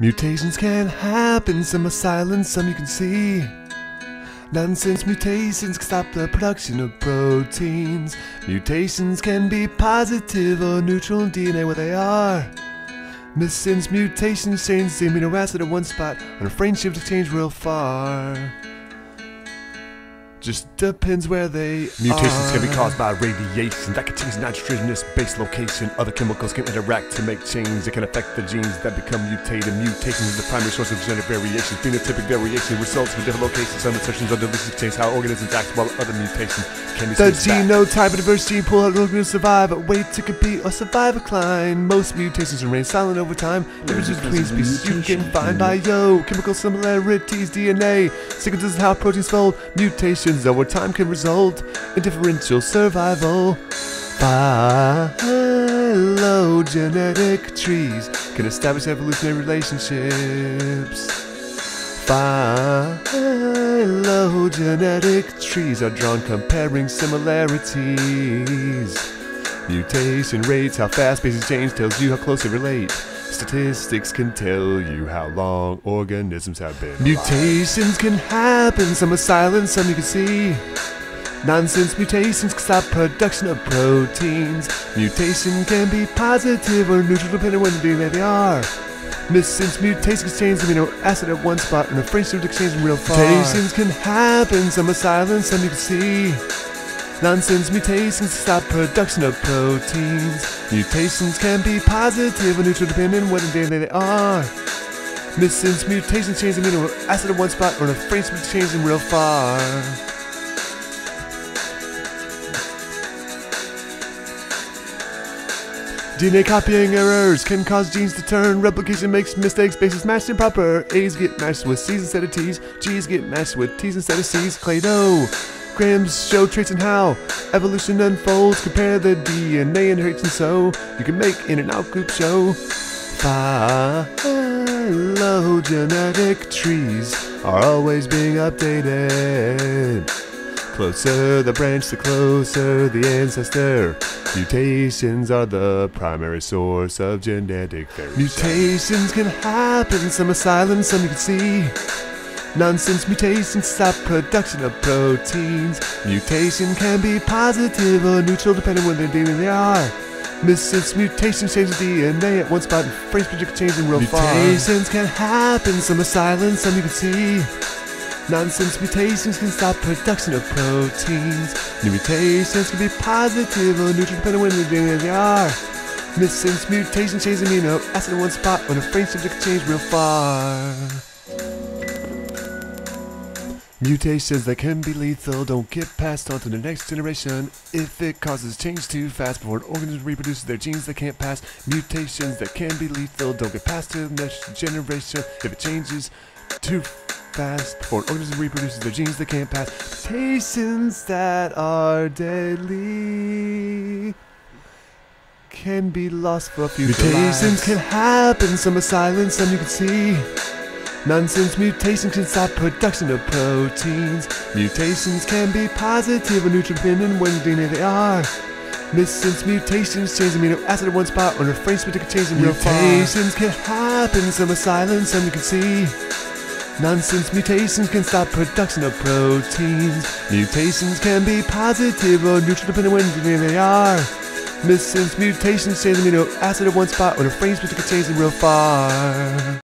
Mutations can happen, some are silent, some you can see. Nonsense mutations can stop the production of proteins. Mutations can be positive or neutral in DNA where they are. Missense mutations change the amino acid at one spot and a frame shift to change real far. Just depends where they Mutations are. can be caused by radiation that can change nitrogenous base location. Other chemicals can interact to make change that can affect the genes that become mutated. Mutations is the primary source of genetic variation. Phenotypic variation results from different locations. Some insertions or deletions change how organisms act, while other mutations can be The genotype of diverse gene pool helps organisms survive, wait to compete or survive a climb. Most mutations remain silent over time. Differences between species you can find by yo chemical similarities, DNA sequences how proteins fold. Mutations over time can result in differential survival. Phylogenetic trees can establish evolutionary relationships. Phylogenetic trees are drawn comparing similarities. Mutation rates, how fast species change, tells you how close they relate. Statistics can tell you how long organisms have been. Mutations can happen, some are silent, some you can see. Nonsense mutations can stop production of proteins. Mutation can be positive or neutral depending on DNA they are. Missense mutations can change the amino acid at one spot and a frame shift exchange in real far. Mutations can happen, some are silent, some you can see. Nonsense mutations stop production of proteins. Mutations can be positive or neutral depending on what the DNA they are. Missense mutations change the amino acid at one spot or in a frame shift exchange in real far. DNA copying errors can cause genes to turn. Replication makes mistakes, bases matched improper. A's get matched with C's instead of T's. G's get matched with T's instead of C's. Clay doh. Show traits and how evolution unfolds. Compare the DNA inheritance and so you can make in and out group show. Phylogenetic trees are always being updated. Closer the branch, the closer the ancestor. Mutations are the primary source of genetic variation. Mutations can happen, some are silent, some you can see. Nonsense mutations stop production of proteins. Mutation can be positive or neutral depending on what DNA they are. Missense mutations change the DNA at one spot and frame project change in real far. Mutations can happen, some are silent, some you can see. Nonsense mutations can stop production of proteins. New mutations can be positive or neutral depending on the DNA they are. Missense mutations change amino acid in one spot when a frame subject change real far. Mutations that can be lethal don't get passed on to the next generation if it causes change too fast before an organism reproduces their genes that can't pass. Mutations that can be lethal don't get passed to the next generation if it changes too fast before an organism reproduces their genes that can't pass. Mutations that are deadly can be lost for a few Mutations lives. can happen, some are silent, some you can see. Nonsense mutations can stop production of proteins. Mutations can be positive or neutral depending on when they are. Missense mutations change amino acid at one spot or a frame split can change in real far. Mutations can happen, some are silent, some you can see. Nonsense mutations can stop production of proteins. Mutations can be positive or neutral depending on when they are. Missense mutations change amino acid at one spot or a frame split can change in real far.